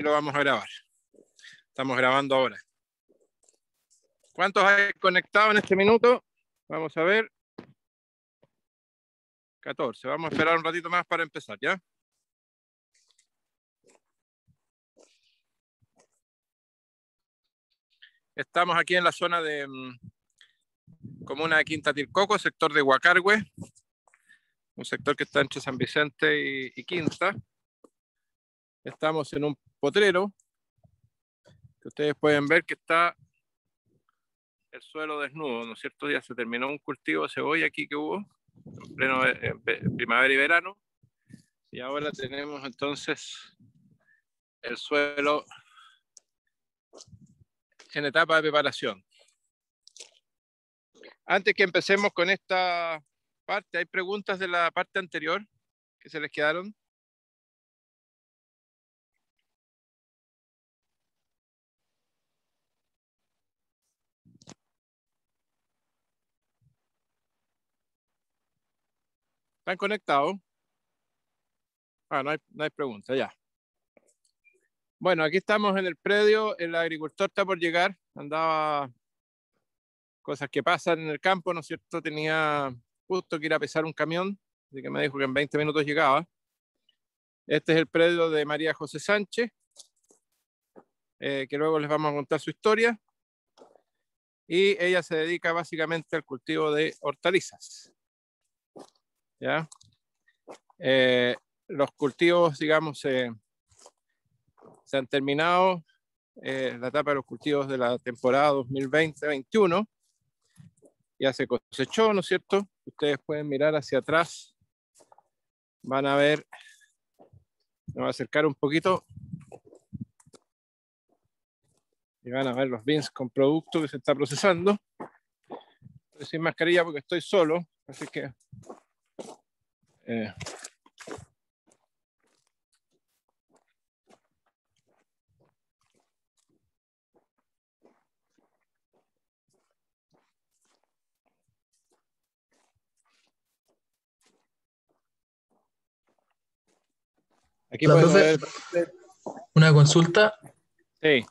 y lo vamos a grabar. Estamos grabando ahora. ¿Cuántos hay conectados en este minuto? Vamos a ver. 14. Vamos a esperar un ratito más para empezar, ¿ya? Estamos aquí en la zona de mm, comuna de Quinta Tircoco, sector de Huacargüe, un sector que está entre San Vicente y Quinta. Estamos en un potrero ustedes pueden ver que está el suelo desnudo, ¿no es cierto? Ya se terminó un cultivo de cebolla aquí que hubo en eh, primavera y verano. Y ahora tenemos entonces el suelo en etapa de preparación. Antes que empecemos con esta parte, ¿hay preguntas de la parte anterior que se les quedaron? ¿Están conectados? Ah, no hay, no hay pregunta, ya. Bueno, aquí estamos en el predio, el agricultor está por llegar, andaba cosas que pasan en el campo, ¿no es cierto? Tenía justo que ir a pesar un camión, así que me dijo que en 20 minutos llegaba. Este es el predio de María José Sánchez, eh, que luego les vamos a contar su historia. Y ella se dedica básicamente al cultivo de hortalizas. ¿Ya? Eh, los cultivos, digamos, se han terminado eh, la etapa de los cultivos de la temporada 2020-21. Ya se cosechó, ¿no es cierto? Ustedes pueden mirar hacia atrás. Van a ver, me voy a acercar un poquito. Y van a ver los bins con producto que se está procesando. Estoy sin mascarilla porque estoy solo, así que eh, Aquí ver... Una consulta. Sí.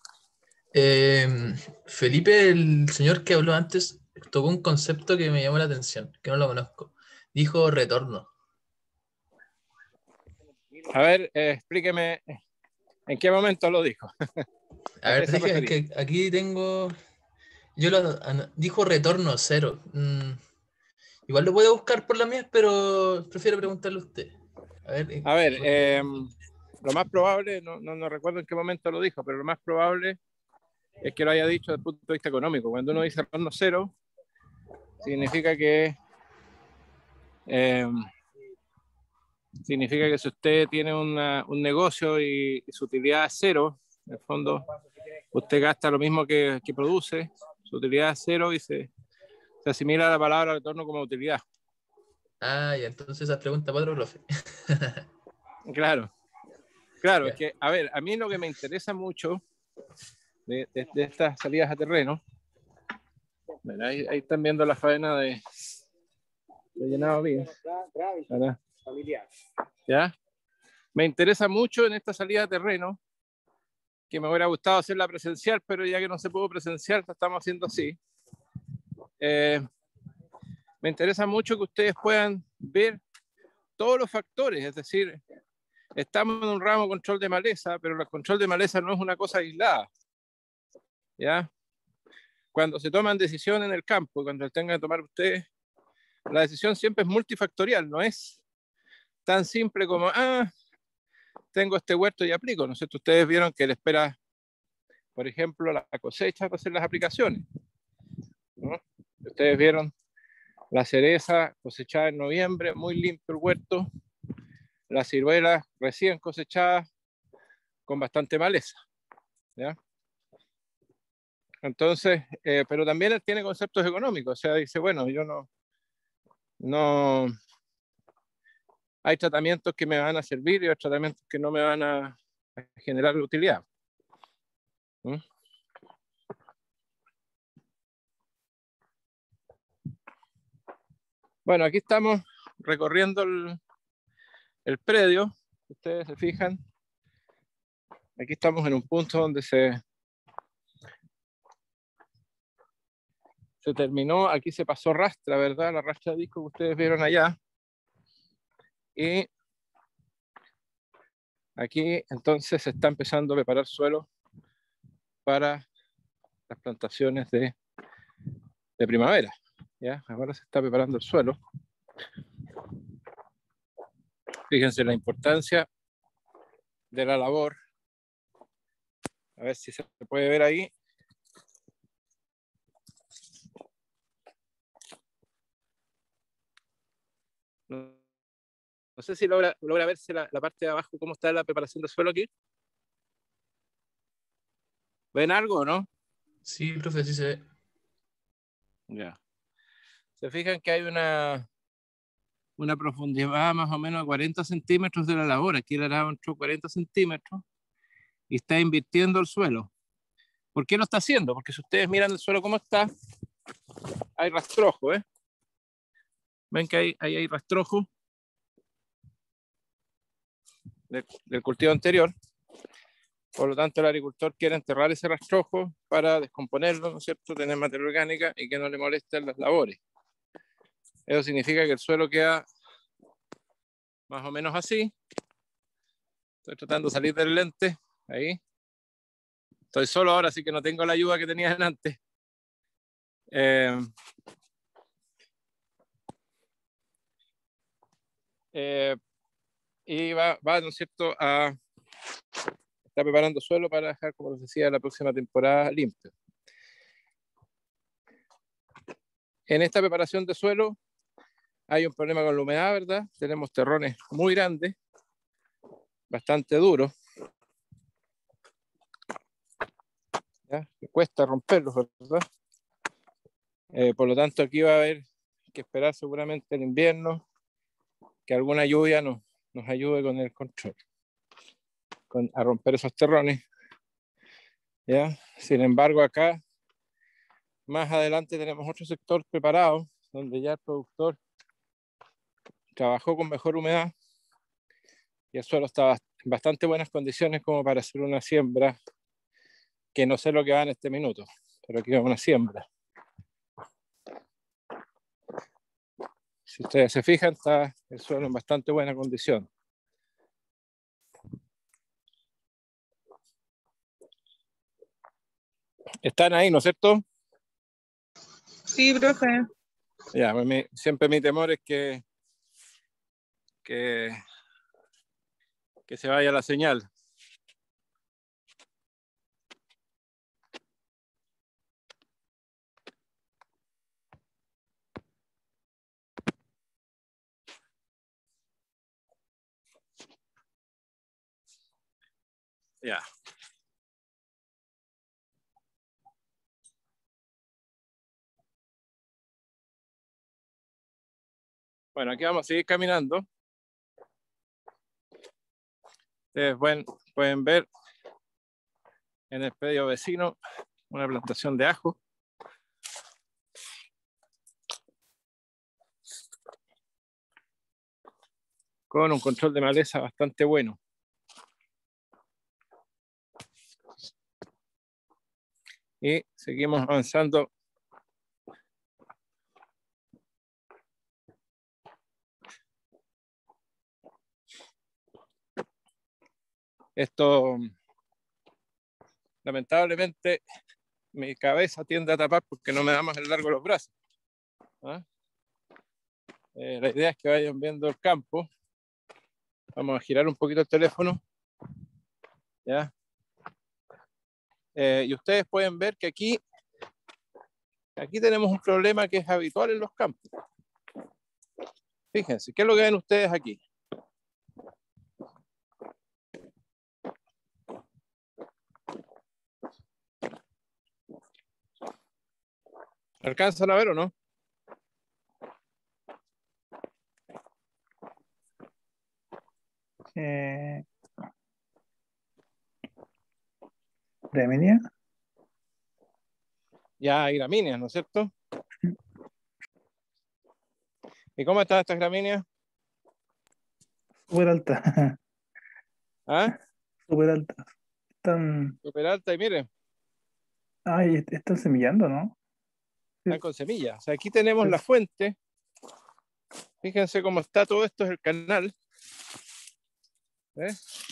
Eh, Felipe, el señor que habló antes, tocó un concepto que me llamó la atención, que no lo conozco. Dijo retorno. A ver, eh, explíqueme en qué momento lo dijo. A ver, dije, que aquí tengo. Yo lo dijo retorno cero. Mm, igual lo voy a buscar por la mía, pero prefiero preguntarle a usted. A ver, a ver em, lo más probable, no, no, no, recuerdo en qué momento lo dijo, pero lo más probable es que lo haya dicho desde el punto de vista económico. Cuando uno dice retorno cero, significa que eh, significa que si usted tiene una, un negocio y, su utilidad es cero, en el fondo usted gasta lo mismo que, que produce, su utilidad es cero y se, se, asimila a la palabra retorno como utilidad. Ah, y entonces esa pregunta para otro profe. claro, claro, es que, a ver, a mí lo que me interesa mucho de, de, de estas salidas a terreno, bueno, ahí, ahí, están viendo la faena de, de llenado bien. Familiar. ¿Ya? Me interesa mucho en esta salida de terreno, que me hubiera gustado hacerla presencial, pero ya que no se pudo presencial, la estamos haciendo así. Eh, me interesa mucho que ustedes puedan ver todos los factores, es decir, estamos en un ramo control de maleza, pero el control de maleza no es una cosa aislada. ¿Ya? Cuando se toman decisiones en el campo, cuando tengan que tomar ustedes, la decisión siempre es multifactorial, no es tan simple como, ah, tengo este huerto y aplico. ¿No sé, ustedes vieron que le espera, por ejemplo, la cosecha para hacer las aplicaciones. Ustedes vieron la cereza cosechada en noviembre, muy limpio el huerto, la ciruela recién cosechada con bastante maleza. ¿ya? Entonces, eh, pero también tiene conceptos económicos, o sea, dice, bueno, yo no, no, hay tratamientos que me van a servir y hay tratamientos que no me van a, generar utilidad. ¿Mm? Bueno, aquí estamos recorriendo el, el, predio. Ustedes se fijan. aquí estamos en un punto donde se, se terminó, aquí se pasó rastra, ¿verdad? La rastra de disco que ustedes vieron allá. Y aquí entonces se está empezando a preparar suelo para las plantaciones de, de primavera. ¿ya? Ahora se está preparando el suelo. Fíjense la importancia de la labor. A ver si se puede ver ahí. No, sé si logra, logra verse la, la, parte de abajo, cómo está la preparación del suelo aquí. ¿Ven algo o no? Sí, profe, sí se ve. Ya. Se fijan que hay una, una profundidad más o menos de 40 centímetros de la labor. Aquí le da 40 centímetros y está invirtiendo el suelo. ¿Por qué lo está haciendo? Porque si ustedes miran el suelo como está, hay rastrojo, ¿eh? Ven que ahí, hay rastrojo del, cultivo anterior. Por lo tanto, el agricultor quiere enterrar ese rastrojo para descomponerlo, ¿no es cierto? Tener materia orgánica y que no le molesten las labores. Eso significa que el suelo queda más o menos así. Estoy tratando de salir del lente. Ahí. Estoy solo ahora, así que no tengo la ayuda que tenía antes. Eh, eh, y va, va, ¿no es cierto?, a está preparando suelo para dejar, como les decía, la próxima temporada limpio. En esta preparación de suelo hay un problema con la humedad, ¿verdad? Tenemos terrones muy grandes, bastante duros. Cuesta romperlos, ¿verdad? Eh, por lo tanto, aquí va a haber que esperar seguramente el invierno, que alguna lluvia nos, nos ayude con el control, con, a romper esos terrones. ¿ya? Sin embargo, acá, más adelante tenemos otro sector preparado, donde ya el productor trabajó con mejor humedad y el suelo estaba en bastante buenas condiciones como para hacer una siembra que no sé lo que va en este minuto, pero que va una siembra. Si ustedes se fijan, está el suelo en bastante buena condición. Están ahí, ¿no es cierto? Sí, profe. Ya, siempre mi temor es que que, se vaya la señal. Ya. Bueno, aquí vamos a seguir caminando. Ustedes pueden, pueden ver en el predio vecino una plantación de ajo. Con un control de maleza bastante bueno. Y seguimos avanzando Esto, lamentablemente, mi cabeza tiende a tapar porque no me da más el largo de los brazos. ¿ah? Eh, la idea es que vayan viendo el campo. Vamos a girar un poquito el teléfono. ¿Ya? Eh, y ustedes pueden ver que aquí, aquí tenemos un problema que es habitual en los campos. Fíjense, ¿qué es lo que ven ustedes aquí? ¿Alcanzan a ver o no? Eh, ¿Gramínea? Ya hay gramíneas, ¿no es cierto? ¿Y cómo están estas gramíneas? Súper alta. ¿Ah? Súper alta. Están. Super alta y miren. Ay, están semillando, ¿no? Están con semillas. O sea, aquí tenemos la fuente. Fíjense cómo está todo esto, es el canal. ¿Ves?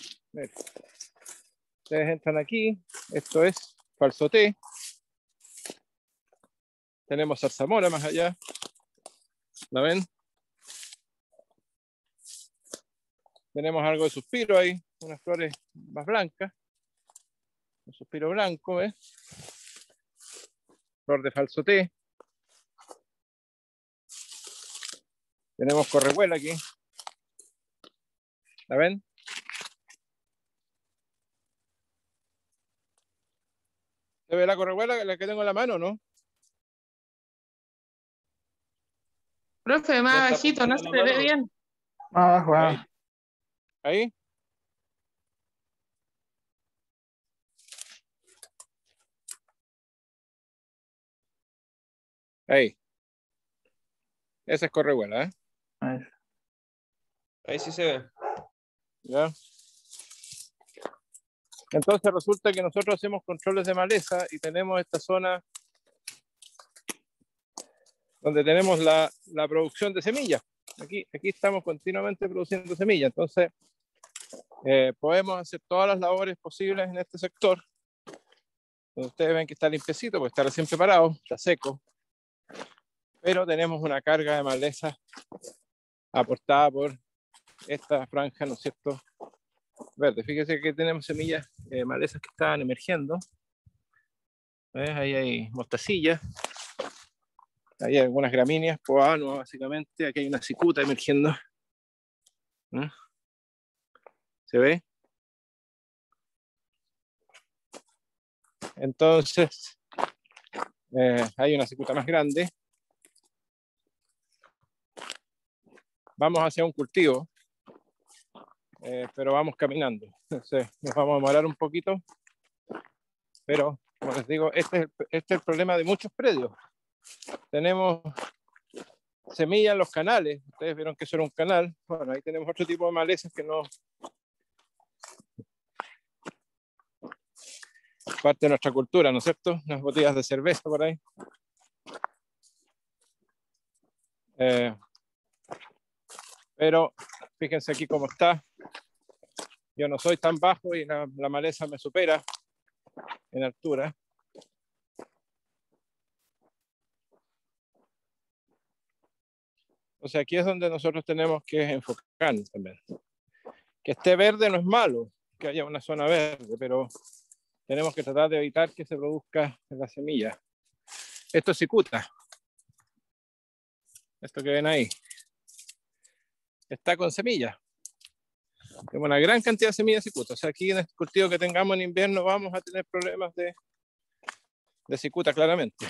Ustedes entran aquí. Esto es falso T. Tenemos zarzamora más allá. ¿La ven? Tenemos algo de suspiro ahí, unas flores más blancas. Un suspiro blanco, ¿ves? Flor de falso té. Tenemos correhuela aquí. ¿La ven? ¿Se ve la correhuela, la que tengo en la mano, no? Profe, más bajito, no se ve bien. Más abajo, Ahí. Ahí. Ahí. Esa es correhuela, ¿eh? Ahí. Ahí sí se ve. ¿Ya? Entonces resulta que nosotros hacemos controles de maleza y tenemos esta zona donde tenemos la, la producción de semillas. Aquí, aquí estamos continuamente produciendo semillas. Entonces, eh, podemos hacer todas las labores posibles en este sector. Ustedes ven que está limpiecito, porque está recién preparado, está seco. Pero tenemos una carga de maleza aportada por esta franja, ¿no es cierto? Verde. Fíjese que tenemos semillas, eh, malezas que están emergiendo. ¿Ves? Ahí hay mostacillas. Ahí hay algunas gramíneas, poanos básicamente. Aquí hay una cicuta emergiendo. ¿Mm? ¿Se ve? Entonces, eh, hay una cicuta más grande. Vamos hacia un cultivo, eh, pero vamos caminando. Entonces, nos vamos a demorar un poquito, pero como les digo, este es, el, este es el problema de muchos predios. Tenemos semillas en los canales. Ustedes vieron que eso era un canal. Bueno, ahí tenemos otro tipo de malezas que no. Parte de nuestra cultura, ¿no es cierto? Unas botellas de cerveza por ahí. Eh, pero fíjense aquí cómo está. Yo no soy tan bajo y la, maleza me supera en altura. O sea, aquí es donde nosotros tenemos que enfocarnos también. Que esté verde no es malo, que haya una zona verde, pero tenemos que tratar de evitar que se produzca la semilla. Esto es cicuta. Esto que ven ahí. Está con semilla. Tenemos una gran cantidad de semillas cicuta. O sea, aquí en el cultivo que tengamos en invierno vamos a tener problemas de, de cicuta claramente.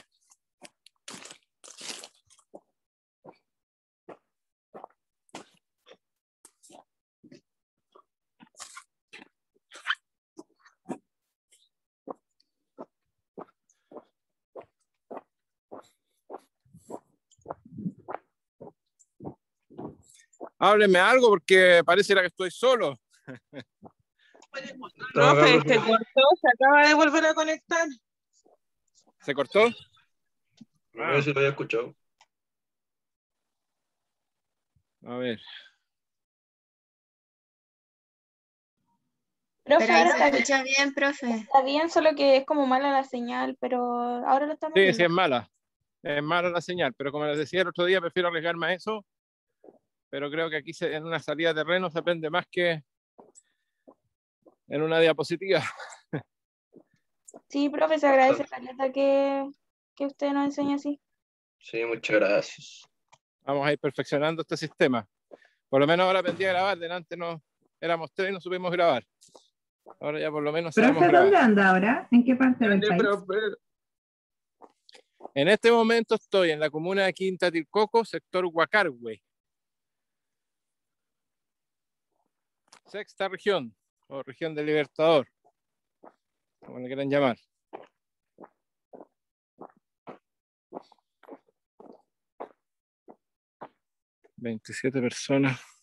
Hábleme algo porque parece que estoy solo. Profe, se cortó, se acaba de volver a conectar. ¿Se cortó? A ver si lo había escuchado. A ver. Profe, Pero ahora se escucha bien, profe. está bien, solo que es como mala la señal, pero ahora lo estamos Sí, viendo. sí, es mala. Es mala la señal, pero como les decía el otro día, prefiero arriesgarme a eso. Pero creo que aquí se- en una salida de terreno se aprende más que en una diapositiva. Sí, profe, se agradece caleta que, que usted nos enseñe así. Sí, muchas gracias. Vamos a ir perfeccionando este sistema. Por lo menos ahora aprendí a grabar. Delante no éramos tres y no supimos grabar. Ahora ya por lo menos sabemos Profe, grabar. ¿dónde anda ahora? ¿En qué parte del país? En este momento estoy en la comuna de Quinta Tilcoco, sector Huacargüe. Sexta región, o región del Libertador, como le quieran llamar. Veintisiete personas.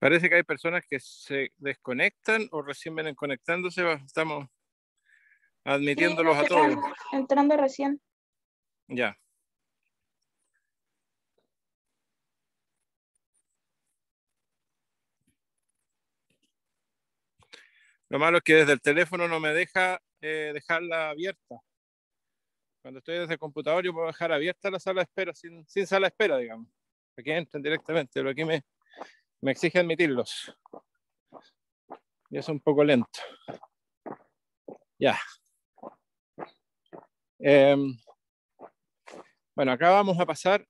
Parece que hay personas que se desconectan o recién vienen conectándose. Estamos admitiéndolos a todos. Entrando recién. Ya. Lo malo es que desde el teléfono no me deja eh, dejarla abierta. Cuando estoy desde el computador yo puedo dejar abierta la sala de espera sin, sin sala de espera, digamos. Aquí entran directamente, pero aquí me, me exige admitirlos. Y es un poco lento. Ya. Em, bueno, acá vamos a pasar.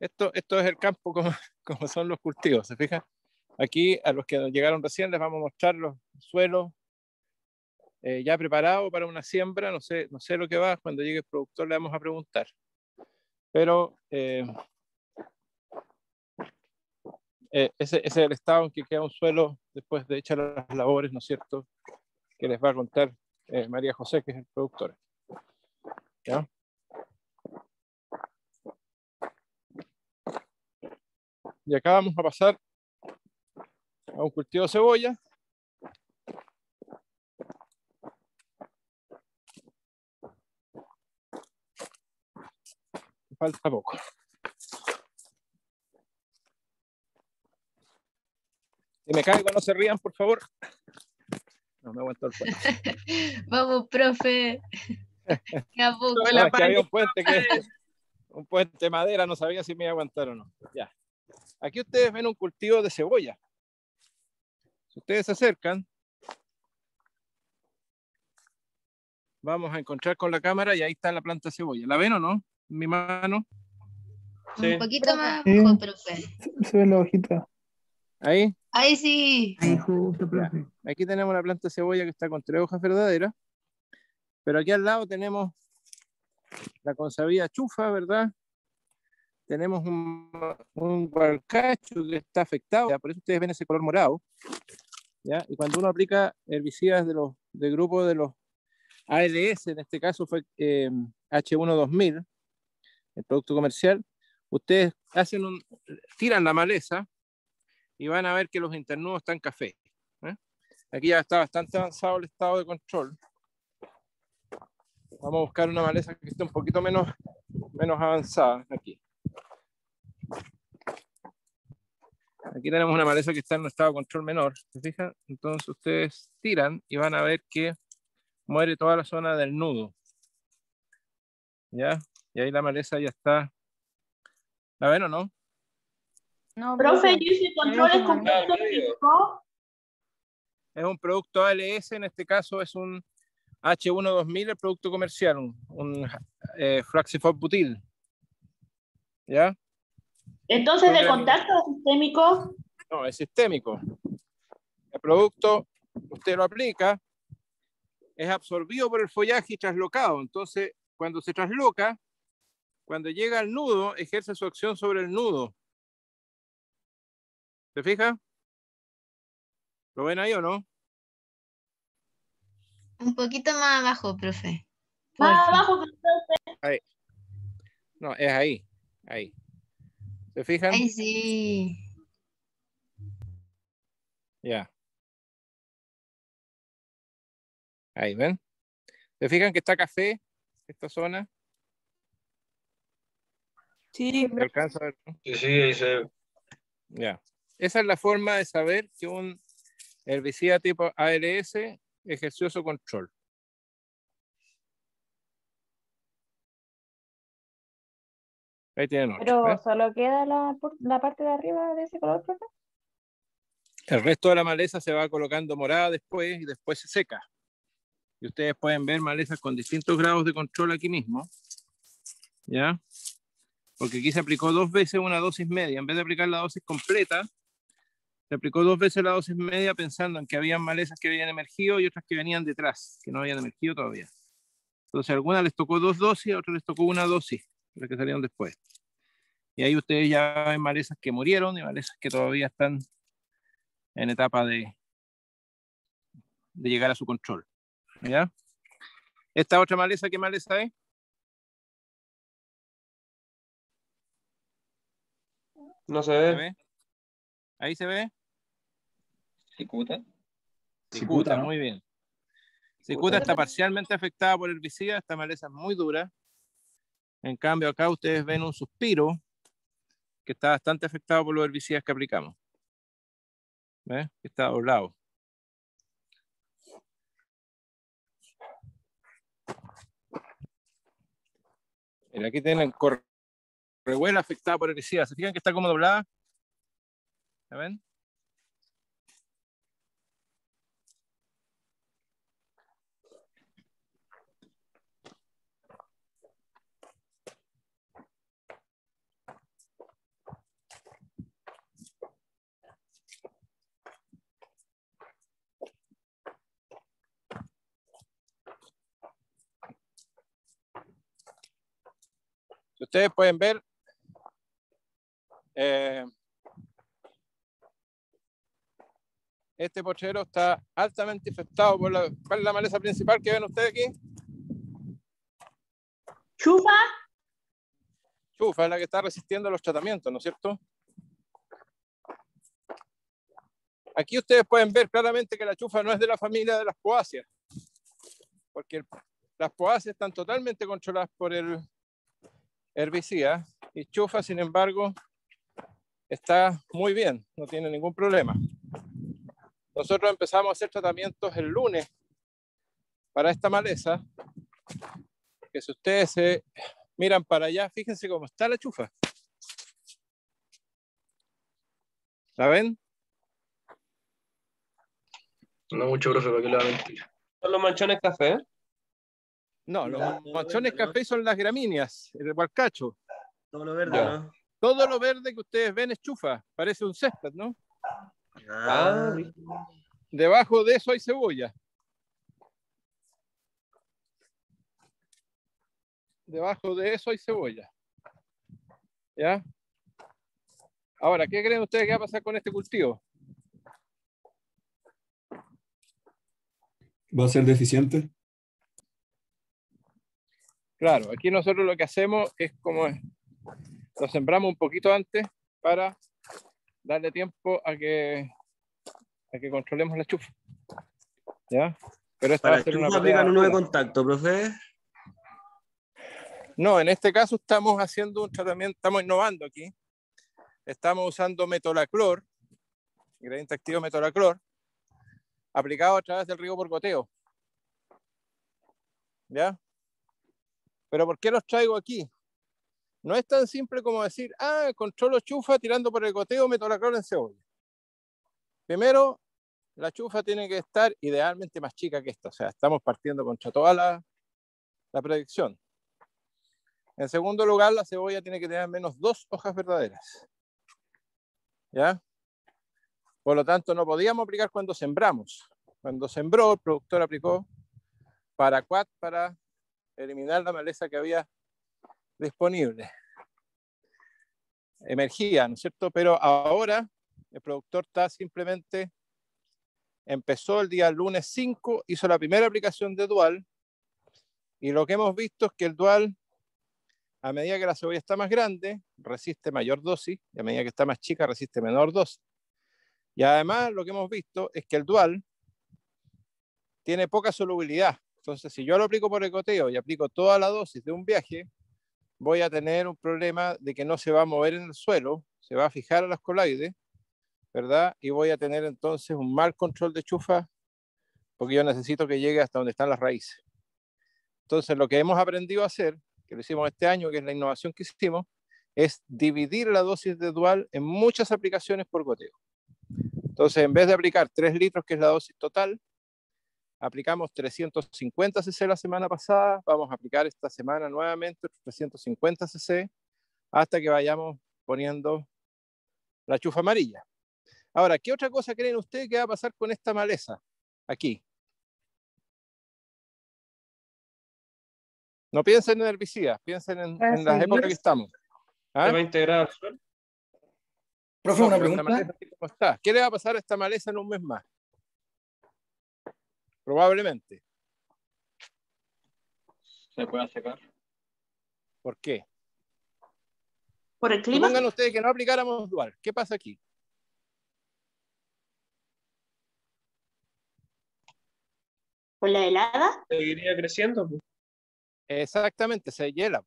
Esto, esto es el campo como, como son los cultivos, ¿se fijan? Aquí a los que llegaron recién les vamos a mostrar los suelos eh, ya preparados para una siembra. No sé, no sé lo que va, cuando llegue el productor le vamos a preguntar. Pero eh, eh, ese, es el estado en que queda un suelo después de echar las labores, ¿no es cierto? Que les va a contar María José, que es el productor. ¿Ya? Y acá vamos a pasar a un cultivo de cebolla. Falta poco. Si me caigo, no se rían, por favor. No me aguanto el puente. Vamos, profe. no, que había un puente que un puente de madera, no sabía si me iba a aguantar o no. Ya. Aquí ustedes ven un cultivo de cebolla. Si ustedes se acercan, vamos a encontrar con la cámara y ahí está la planta de cebolla. ¿La ven o no? mi mano. Un poquito más sí. profe. Se ve la hojita. ¿Ahí? Ahí sí. Ahí justo, profe. Aquí tenemos la planta de cebolla que está con tres hojas verdaderas. Pero aquí al lado tenemos la consabida chufa, ¿verdad? Tenemos un, un barcacho que está afectado, por eso ustedes ven ese color morado. ¿ya? Y cuando uno aplica herbicidas de los, del grupo de los ALS, en este caso fue eh, H1 el producto comercial, ustedes hacen un, tiran la maleza y van a ver que los internudos están café. ¿eh? Aquí ya está bastante avanzado el estado de control. Vamos a buscar una maleza que esté un poquito menos, menos avanzada aquí. Aquí tenemos una maleza que está en un estado de control menor, ¿se fijan? Entonces ustedes tiran y van a ver que muere toda la zona del nudo. ¿Ya? Y ahí la maleza ya está. ¿La ven o no? No, profe, ¿y ese control es completo Es un producto ALS, en este caso es un H1 2000, el producto comercial, un, un eh, butil. ¿Ya? Entonces, ¿de contacto sistémico? No, es sistémico. El producto, usted lo aplica, es absorbido por el follaje y traslocado. Entonces, cuando se trasloca, cuando llega al nudo, ejerce su acción sobre el nudo. ¿Se fija? ¿Lo ven ahí o no? Un poquito más abajo, profe. Más abajo, profe. Ahí. No, es ahí. Ahí. ¿Se fijan? Ahí sí. Ya. Ahí, ¿ven? ¿Se fijan que está café esta zona? Sí. ¿Se alcanza a ver? Sí, sí, ahí se Ya. Esa es la forma de saber que un herbicida tipo ALS ejerció su control. Ahí tienen Pero solo queda la, la, parte de arriba de ese color, profe. El resto de la maleza se va colocando morada después y después se seca. Y ustedes pueden ver malezas con distintos grados de control aquí mismo. ¿Ya? Porque aquí se aplicó dos veces una dosis media. En vez de aplicar la dosis completa, se aplicó dos veces la dosis media pensando en que había malezas que habían emergido y otras que venían detrás, que no habían emergido todavía. Entonces a algunas les tocó dos dosis, a otras les tocó una dosis, las que salieron después. Y ahí ustedes ya ven malezas que murieron y malezas que todavía están en etapa de, de llegar a su control. ¿Ya? Esta otra maleza, ¿qué maleza es? No se ve. Ahí se ve. Cicuta. Cicuta, muy bien. Cicuta está parcialmente afectada por herbicida, esta maleza es muy dura. En cambio, acá ustedes ven un suspiro que está bastante afectado por los herbicidas que aplicamos. ¿Ves? Está doblado. Mira, aquí tienen correhuela afectada por herbicidas. ¿Se fijan que está como doblada? ¿La ven? Ustedes pueden ver, eh, este pochero está altamente infectado por la, ¿cuál es la maleza principal que ven ustedes aquí? Chufa. Chufa es la que está resistiendo los tratamientos, ¿no es cierto? Aquí ustedes pueden ver claramente que la chufa no es de la familia de las poáceas, porque las poáceas están totalmente controladas por el, herbicida y chufa, sin embargo, está muy bien, no tiene ningún problema. Nosotros empezamos a hacer tratamientos el lunes para esta maleza, que si ustedes se miran para allá, fíjense cómo está la chufa. ¿La ven? No mucho, profe, para que lo va a mentir. ¿Son los manchones café? No, los manchones café son las gramíneas, el huarcacho. Todo lo verde, ¿no? Todo lo verde que ustedes ven es chufa, parece un césped, ¿no? Ah, Debajo de eso hay cebolla. Debajo de eso hay cebolla. ¿Ya? Ahora, ¿qué creen ustedes que va a pasar con este cultivo? ¿Va a ser deficiente? Claro, aquí nosotros lo que hacemos es como lo sembramos un poquito antes para darle tiempo a que a que controlemos la chufa. ¿Ya? Pero esta va a ser una aplican un nuevo contacto, profe? No, en este caso estamos haciendo un tratamiento, estamos innovando aquí. Estamos usando metolaclor, ingrediente activo metolaclor, aplicado a través del río por goteo. ¿Ya? Pero ¿por qué los traigo aquí? No es tan simple como decir, ah, controlo chufa tirando por el goteo, meto la en cebolla. Primero, la chufa tiene que estar idealmente más chica que esta. O sea, estamos partiendo contra toda la, la predicción. En segundo lugar, la cebolla tiene que tener menos dos hojas verdaderas. ¿Ya? Por lo tanto, no podíamos aplicar cuando sembramos. Cuando sembró, el productor aplicó para quad para eliminar la maleza que había disponible. Emergía, ¿no es cierto? Pero ahora el productor está simplemente, empezó el día lunes 5, hizo la primera aplicación de dual y lo que hemos visto es que el dual, a medida que la cebolla está más grande, resiste mayor dosis y a medida que está más chica, resiste menor dosis. Y además lo que hemos visto es que el dual tiene poca solubilidad. Entonces, si yo lo aplico por el goteo y aplico toda la dosis de un viaje, voy a tener un problema de que no se va a mover en el suelo, se va a fijar a las coloides, ¿verdad? Y voy a tener entonces un mal control de chufa porque yo necesito que llegue hasta donde están las raíces. Entonces, lo que hemos aprendido a hacer, que lo hicimos este año, que es la innovación que hicimos, es dividir la dosis de dual en muchas aplicaciones por goteo. Entonces, en vez de aplicar 3 litros, que es la dosis total, Aplicamos 350 cc la semana pasada, vamos a aplicar esta semana nuevamente 350 cc hasta que vayamos poniendo la chufa amarilla. Ahora, ¿qué otra cosa creen ustedes que va a pasar con esta maleza aquí? No piensen en herbicidas, piensen en, en las épocas que estamos. ¿Ah? ¿Se va a integrar Profe, una pregunta. ¿Qué le va a pasar a esta maleza en un mes más? Probablemente. ¿Se puede secar? ¿Por qué? ¿Por el clima? Pongan ustedes que no aplicáramos dual. ¿Qué pasa aquí? ¿Por la helada? Seguiría creciendo. Pues. Exactamente, se hiela.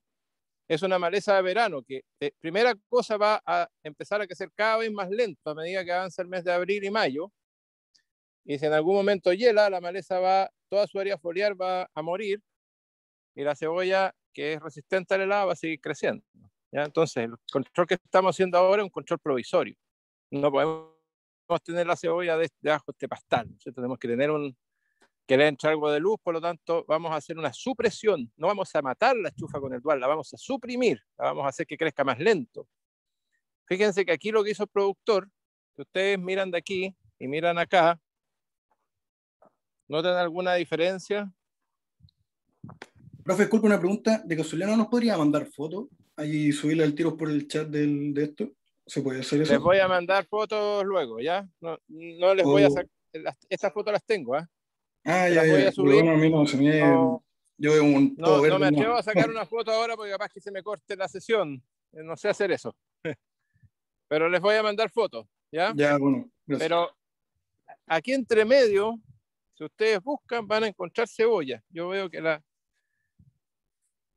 Es una maleza de verano que, eh, primera cosa, va a empezar a crecer cada vez más lento a medida que avanza el mes de abril y mayo y si en algún momento hiela, la maleza va, toda su área foliar va a morir y la cebolla, que es resistente al helado, va a seguir creciendo. ¿ya? Entonces, el control que estamos haciendo ahora es un control provisorio. No podemos tener la cebolla debajo de este pastal. Tenemos que tener un, que le entre algo de luz, por lo tanto vamos a hacer una supresión, no vamos a matar la chufa con el dual, la vamos a suprimir, la vamos a hacer que crezca más lento. Fíjense que aquí lo que hizo el productor, que ustedes miran de aquí y miran acá, ¿notan alguna diferencia? Profe, disculpe una pregunta, ¿de casualidad no nos podría mandar fotos y subirle el tiro por el chat del, de esto? ¿Se puede hacer eso? Les voy a mandar fotos luego, ¿ya? No, no les voy a sacar, estas fotos las tengo, ¿ah? Ah, ya, ya. Bueno, a mí no se me... No, yo veo un no, no me atrevo a sacar una foto ahora porque capaz que se me corte la sesión. Eh, no sé hacer eso. Pero les voy a mandar fotos, ¿ya? Ya, bueno. Pero aquí entre medio, si ustedes buscan, van a encontrar cebolla. Yo veo que la...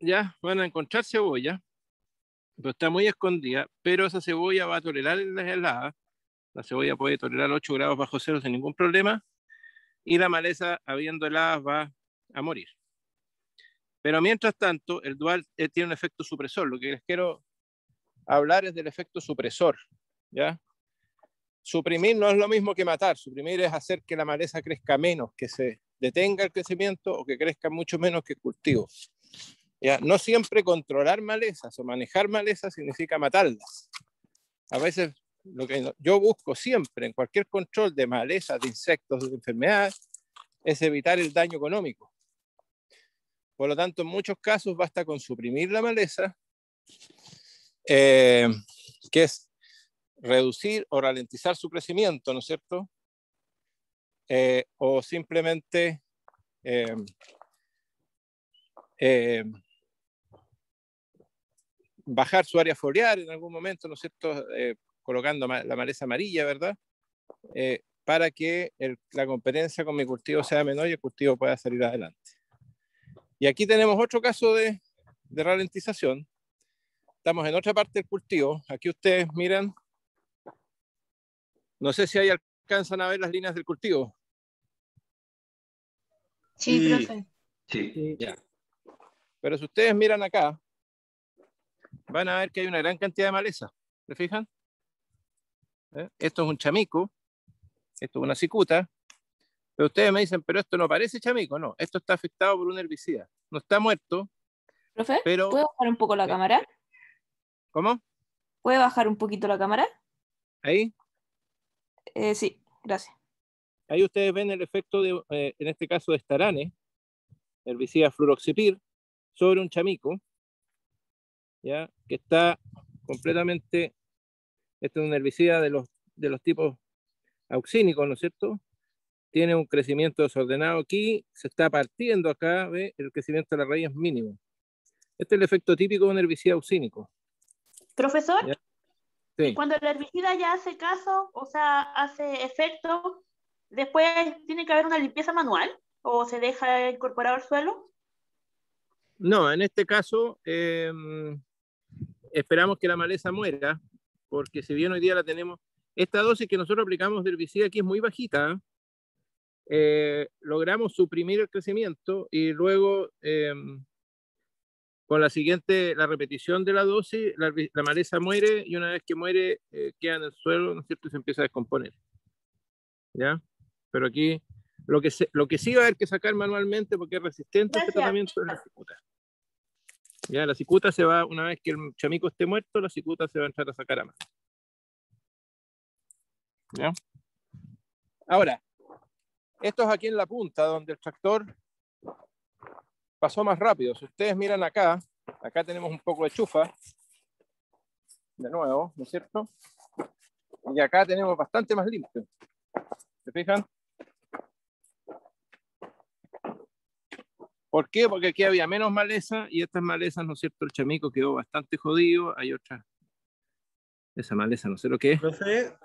Ya, van a encontrar cebolla. Pero está muy escondida. Pero esa cebolla va a tolerar las heladas. La cebolla puede tolerar 8 grados bajo cero sin ningún problema y la maleza, habiendo heladas, va a morir. Pero mientras tanto, el dual eh, tiene un efecto supresor. Lo que les quiero hablar es del efecto supresor. ¿ya? Suprimir no es lo mismo que matar. Suprimir es hacer que la maleza crezca menos, que se detenga el crecimiento o que crezca mucho menos que el cultivo. ¿ya? No siempre controlar malezas o manejar malezas significa matarlas. A veces lo que yo busco siempre en cualquier control de malezas, de insectos, de enfermedades, es evitar el daño económico. Por lo tanto, en muchos casos basta con suprimir la maleza, eh, que es reducir o ralentizar su crecimiento, ¿no es cierto? Eh, o simplemente eh, bajar su área foliar en algún momento, ¿no es cierto? colocando la maleza amarilla, ¿verdad? Eh, para que la competencia con mi cultivo sea menor y el cultivo pueda salir adelante. Y aquí tenemos otro caso de, de ralentización. Estamos en otra parte del cultivo. Aquí ustedes miran, no sé si ahí alcanzan a ver las líneas del cultivo. Sí, profe. Sí, ya. Pero si ustedes miran acá, van a ver que hay una gran cantidad de maleza. ¿Se fijan? ¿eh? Esto es un chamico, esto es una cicuta, pero ustedes me dicen, pero esto no parece chamico, no, esto está afectado por un herbicida. No está muerto. Profe, pero... ¿puedo bajar un poco la cámara? ¿Cómo? ¿Puede bajar un poquito la cámara? ¿Ahí? Eh, sí, gracias. Ahí ustedes ven el efecto, de, eh, en este caso, de estarane, herbicida fluroxipir, sobre un chamico, ¿ya? que está completamente este es un herbicida de los, de los tipos auxínicos, ¿no es cierto? Tiene un crecimiento desordenado aquí, se está partiendo acá, ¿ve? el crecimiento de la raíz es mínimo. Este es el efecto típico de un herbicida auxínico. Profesor, cuando el herbicida ya hace caso, o sea, hace efecto, después tiene que haber una limpieza manual o se deja incorporado al suelo. No, en este caso em, esperamos que la maleza muera porque si bien hoy día la tenemos, esta dosis que nosotros aplicamos de herbicida aquí es muy bajita, eh, logramos suprimir el crecimiento y luego em, con la siguiente, la repetición de la dosis, la, maleza muere y una vez que muere eh, queda en el suelo, ¿no es cierto? Y se empieza a descomponer. ¿Ya? Pero aquí lo que, lo que sí va a haber que sacar manualmente porque es resistente a este tratamiento es la cicuta. Ya, la cicuta se va, una vez que el chamico esté muerto, la cicuta se va a entrar a sacar a mano. ¿Ya? Ahora, esto es aquí en la punta donde el tractor pasó más rápido. Si ustedes miran acá, acá tenemos un poco de chufa, de nuevo, ¿no es cierto? Y acá tenemos bastante más limpio. ¿Se fijan? ¿Por qué? Porque aquí había menos maleza y estas malezas, ¿no es cierto? El chamico quedó bastante jodido. Hay otra. Esa maleza, no sé lo que es. Profe.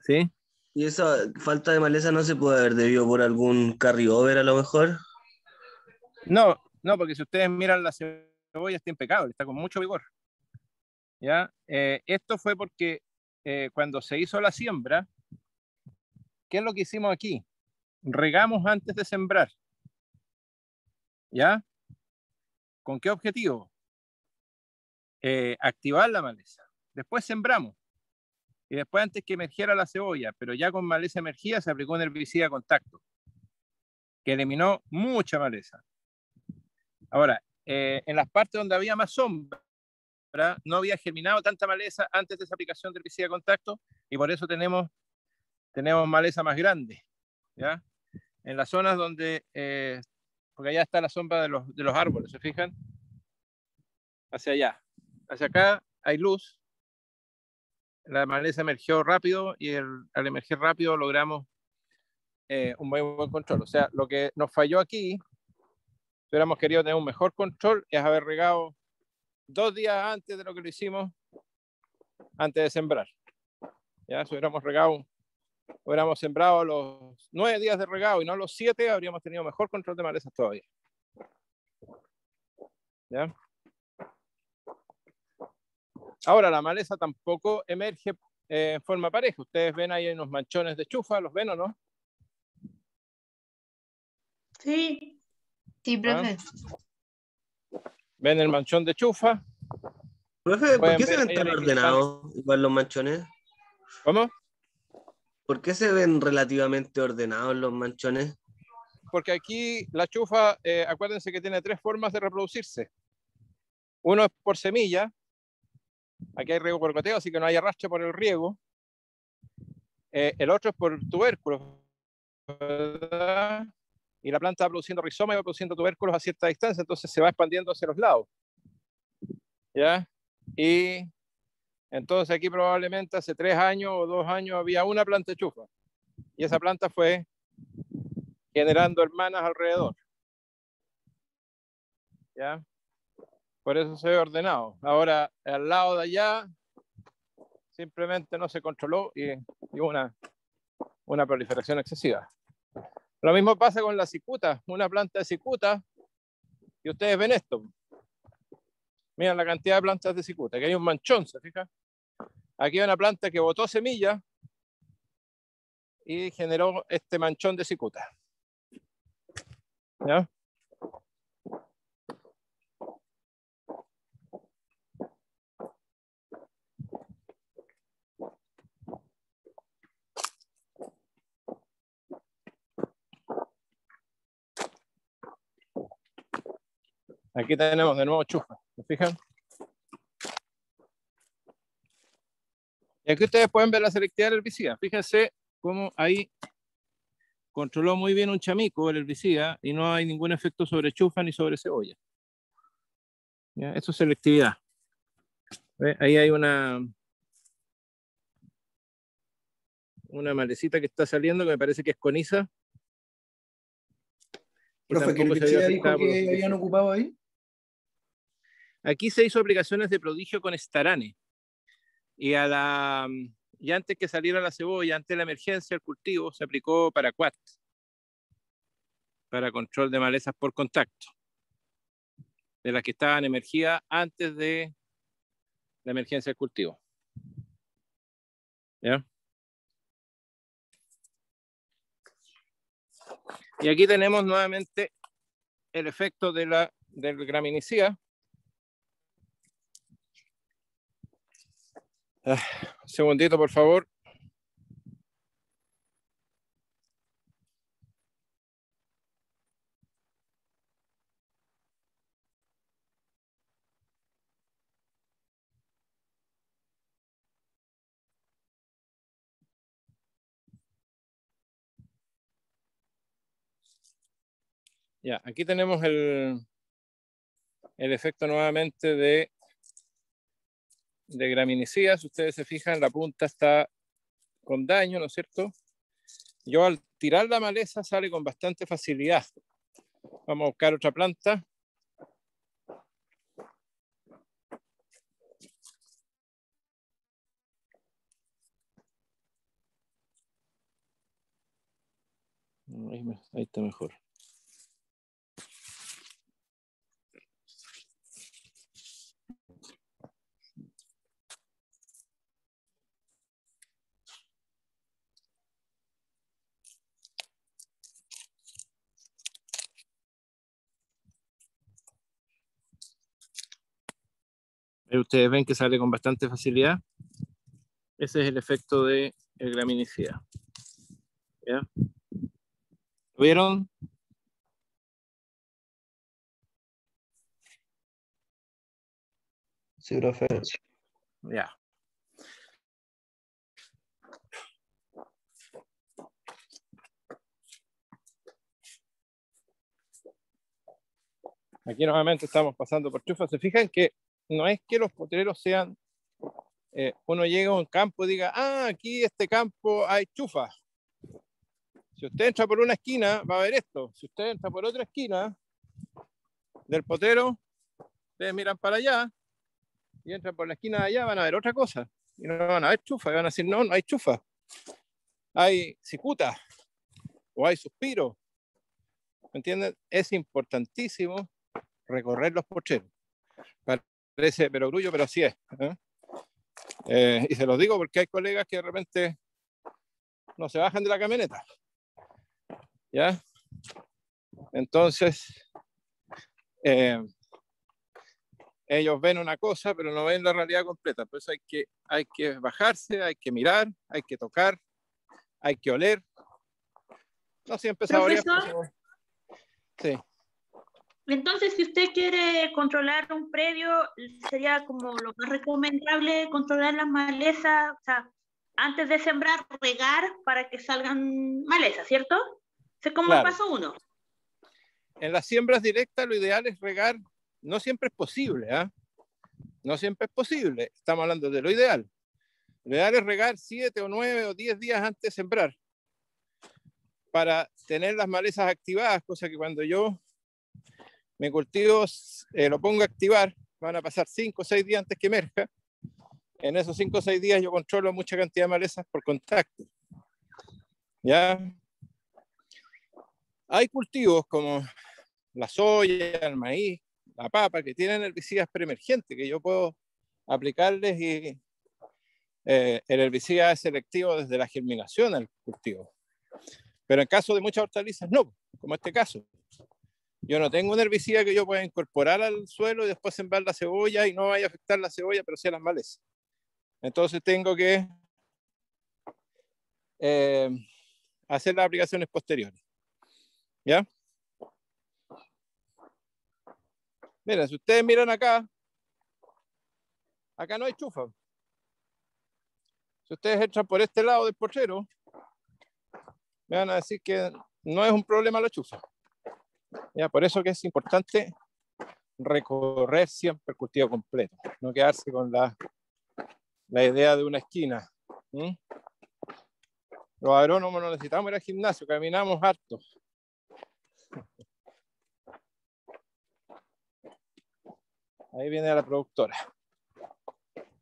¿Sí? ¿Y esa falta de maleza no se puede haber debido por algún carryover a lo mejor? No, no, porque si ustedes miran la cebolla está impecable, está con mucho vigor. ¿Ya? Eh, esto fue porque eh, cuando se hizo la siembra, ¿qué es lo que hicimos aquí? Regamos antes de sembrar. ¿Ya? ¿Con qué objetivo? Eh, activar la maleza. Después sembramos. Y después, antes que emergiera la cebolla, pero ya con maleza emergida, se aplicó un herbicida a contacto, que eliminó mucha maleza. Ahora, eh, en las partes donde había más sombra, no había germinado tanta maleza antes de esa aplicación de herbicida a contacto, y por eso tenemos, tenemos maleza más grande. ¿ya? En las zonas donde, eh, porque allá está la sombra de los, de los árboles, ¿se fijan? Hacia allá. Hacia acá hay luz, la maleza emergió rápido y al emerger rápido logramos eh, un muy buen control. O sea, lo que nos falló aquí, hubiéramos querido tener un mejor control, es haber regado dos días antes de lo que lo hicimos, antes de sembrar. Ya, si hubiéramos regado, hubiéramos sembrado los nueve días de regado y no los siete, habríamos tenido mejor control de malezas todavía. ¿Ya? Ahora, la maleza tampoco emerge eh, en forma pareja. Ustedes ven ahí unos manchones de chufa, ¿los ven o no? Sí. Sí, profe. ¿Ven el manchón de chufa? Profe, ¿por qué se ven tan ordenados igual los manchones? ¿Cómo? ¿Por qué se ven relativamente ordenados los manchones? Porque aquí la chufa, eh, acuérdense que tiene tres formas de reproducirse. Uno es por semilla, Aquí hay riego por goteo, así que no hay arrastre por el riego. Eh, el otro es por tubérculos. Y la planta va produciendo rizoma y va produciendo tubérculos a cierta distancia, entonces se va expandiendo hacia los lados. ¿Ya? Y entonces aquí probablemente hace tres años o dos años había una planta chufa. Y esa planta fue generando hermanas alrededor. ¿Ya? Por eso se ve ordenado. Ahora, al lado de allá, simplemente no se controló y, hubo una, una proliferación excesiva. Lo mismo pasa con la cicuta, una planta de cicuta, y ustedes ven esto. Miren la cantidad de plantas de cicuta, que hay un manchón, ¿se fija? Aquí hay una planta que botó semilla y generó este manchón de cicuta. ¿Ya? Aquí tenemos de nuevo chufa, ¿se fijan? Y aquí ustedes pueden ver la selectividad del herbicida. Fíjense cómo ahí controló muy bien un chamico el herbicida y no hay ningún efecto sobre chufa ni sobre cebolla. ¿Ya? Eso es selectividad. Ahí hay una, una malecita que está saliendo que me parece que es coniza. Profe, ¿qué herbicida dijo que habían ocupado ahí? Aquí se hizo aplicaciones de prodigio con estarane. Y, a la, y antes que saliera la cebolla, antes de la emergencia, el cultivo se aplicó para quat, para control de malezas por contacto, de las que estaban emergidas antes de la emergencia del cultivo. ¿Ya? Y aquí tenemos nuevamente el efecto de la, del graminicida ah, segundito, por favor. Ya, aquí tenemos el, el efecto nuevamente de de graminicías, ustedes se fijan, la punta está con daño, ¿no es cierto? Yo al tirar la maleza sale con bastante facilidad. Vamos a buscar otra planta. ahí está mejor. Ustedes ven que sale con bastante facilidad. Ese es el efecto de el graminicida. ¿Ya? ¿Lo vieron? Sí, profe. Ya. Aquí nuevamente estamos pasando por chufas. Se fijan que no es que los potreros sean, eh, uno llega a un campo y diga, ah, aquí este campo hay chufa. Si usted entra por una esquina, va a ver esto. Si usted entra por otra esquina del potrero, ustedes miran para allá y entran por la esquina de allá, van a ver otra cosa. Y no van a ver chufa, y van a decir, no, no hay chufa. Hay cicuta o hay suspiro. ¿Me entienden? Es importantísimo recorrer los potreros parece perogrullo, pero así es. ¿eh? Eh, y se los digo porque hay colegas que de repente no se bajan de la camioneta. ¿Ya? Entonces, eh, ellos ven una cosa, pero no ven la realidad completa. Por eso hay que, hay que bajarse, hay que mirar, hay que tocar, hay que oler. No siempre saborear. Sí. Entonces, si usted quiere controlar un predio, sería como lo más recomendable controlar las malezas, o sea, antes de sembrar, regar para que salgan malezas, ¿cierto? es como el paso uno. En las siembras directas lo ideal es regar, no siempre es posible, ¿ah? No siempre es posible, estamos hablando de lo ideal. Lo ideal es regar siete o nueve o diez días antes de sembrar para tener las malezas activadas, cosa que cuando yo mi cultivo eh, lo pongo a activar, van a pasar 5 o 6 días antes que emerja. En esos 5 o 6 días yo controlo mucha cantidad de malezas por contacto. ¿Ya? Hay cultivos como la soya, el maíz, la papa, que tienen herbicidas preemergentes que yo puedo aplicarles y eh, el herbicida es selectivo desde la germinación al cultivo. Pero en caso de muchas hortalizas, no, como este caso. Yo no tengo un herbicida que yo pueda incorporar al suelo y después sembrar la cebolla y no vaya a afectar la cebolla, pero sí a las malezas. Entonces tengo que eh, hacer las aplicaciones posteriores. ¿Ya? Miren, si ustedes miran acá, acá no hay chufa. Si ustedes entran por este lado del porchero, me van a decir que no es un problema la chufa. Por eso que es importante recorrer siempre el cultivo completo, no quedarse con la, la idea de una esquina. Los agrónomos no necesitamos ir al gimnasio, caminamos harto. Ahí viene la productora.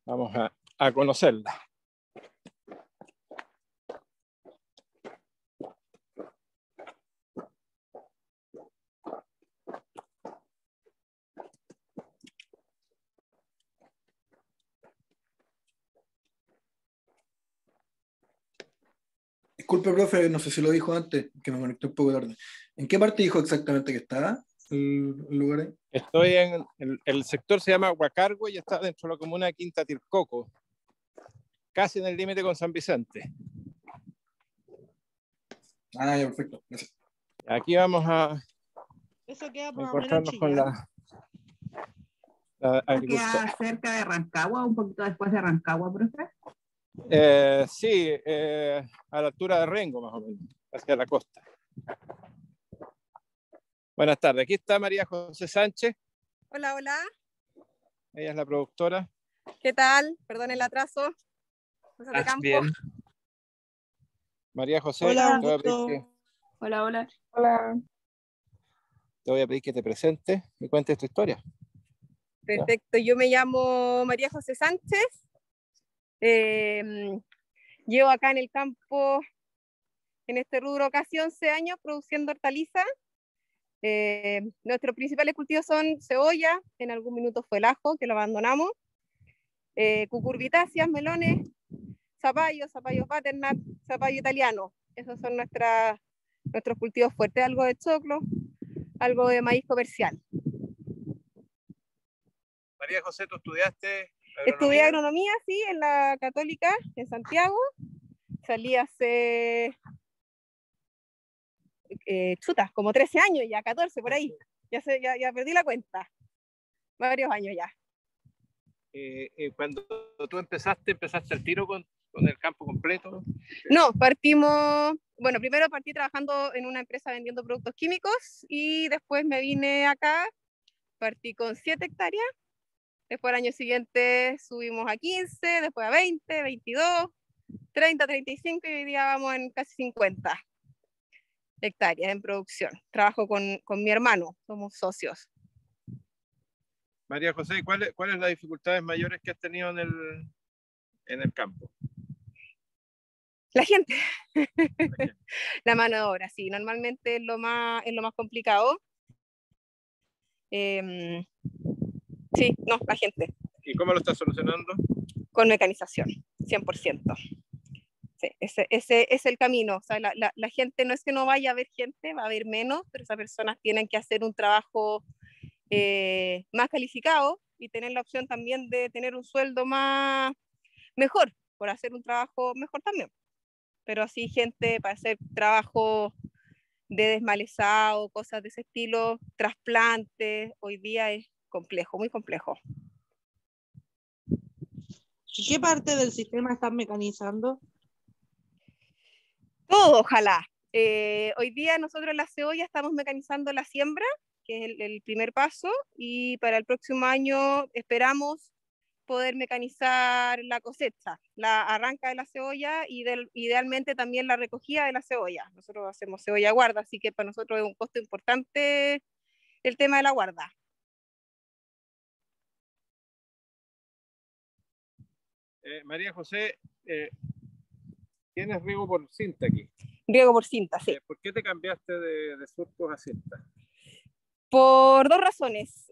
Vamos a, a conocerla. Disculpe, profe, no sé si lo dijo antes, que me conecté un poco tarde. ¿En qué parte dijo exactamente que está el, lugar ahí? Estoy en el, sector se llama Huacargo y está dentro de la comuna de Quinta Tircoco, casi en el límite con San Vicente. Ah, ya, perfecto. Gracias. Aquí vamos a Eso queda encontrarnos con la, la ¿Queda cerca de Rancagua, un poquito después de Rancagua, profe? Eh, sí, eh, a la altura de Rengo, más o menos, hacia la costa. Buenas tardes, aquí está María José Sánchez. Hola, hola. Ella es la productora. ¿Qué tal? Perdón el atraso. Bien. María José. Hola, hola, hola. Hola. Te voy a pedir que te presentes y cuentes tu historia. Perfecto, yo me llamo María José Sánchez, eh, llevo acá en el campo en este rubro casi 11 años produciendo hortalizas. Eh, nuestros principales cultivos son cebolla, en algún minuto fue el ajo, que lo abandonamos, eh, cucurbitáceas, melones, zapallos, zapallos butternut, zapallo italiano. Esos son nuestras, nuestros cultivos fuertes, algo de choclo, algo de maíz comercial. María José, ¿tú estudiaste? Estudié agronomía, sí, en la Católica, en Santiago. Salí hace eh, chuta, como 13 años ya, 14 por ahí. Ya, se, ya, ya perdí la cuenta. Varios años ya. Eh, eh, cuando tú empezaste, empezaste el tiro con, con, el campo completo? No, partimos, bueno, primero partí trabajando en una empresa vendiendo productos químicos y después me vine acá, partí con 7 hectáreas, después al año siguiente subimos a 15, después a 20, 22, 30, 35 y hoy día vamos en casi 50 hectáreas en producción. Trabajo con, con mi hermano, somos socios. María José, ¿cuáles cuáles las dificultades mayores que has tenido en el, en el campo? La gente. la mano de obra, sí. Normalmente es lo más, es lo más complicado. Eh, sí, no, la gente. ¿Y cómo lo estás solucionando? Con mecanización, 100%. Sí, ese, ese es el camino. O sea, la, la, la, gente no es que no vaya a haber gente, va a haber menos, pero esas personas tienen que hacer un trabajo eh, más calificado y tener la opción también de tener un sueldo más mejor, por hacer un trabajo mejor también. Pero así gente para hacer trabajo de desmalezado, cosas de ese estilo, trasplantes, hoy día es complejo, muy complejo. ¿Y qué parte del sistema están mecanizando? Todo, ojalá. Eh, hoy día nosotros en la cebolla estamos mecanizando la siembra, que es el, el, primer paso, y para el próximo año esperamos poder mecanizar la cosecha, la arranca de la cebolla y del, idealmente también la recogida de la cebolla. Nosotros hacemos cebolla guarda, así que para nosotros es un costo importante el tema de la guarda. Eh, María José, eh, tienes riego por cinta aquí. Riego por cinta, sí. Eh, ¿Por qué te cambiaste de, de, surcos a cinta? Por dos razones.